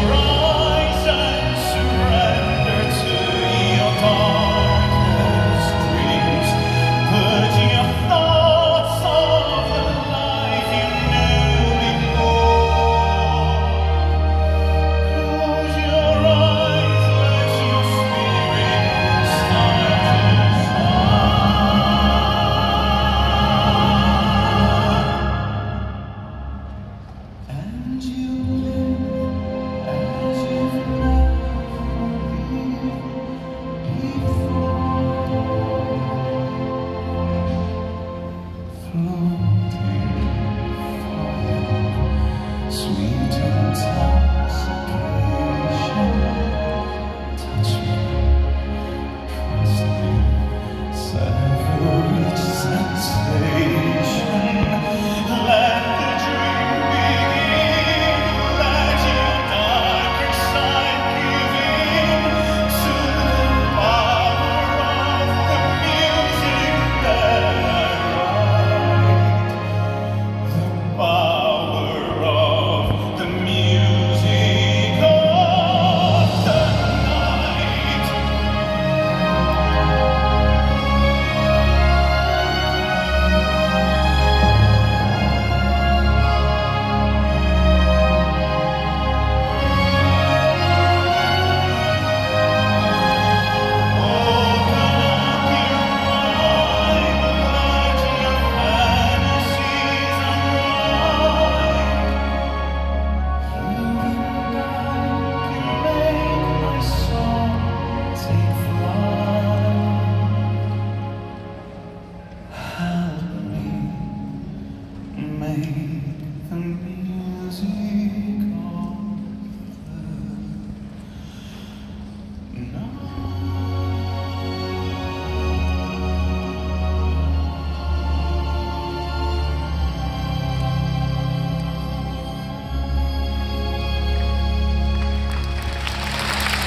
your own. played the music.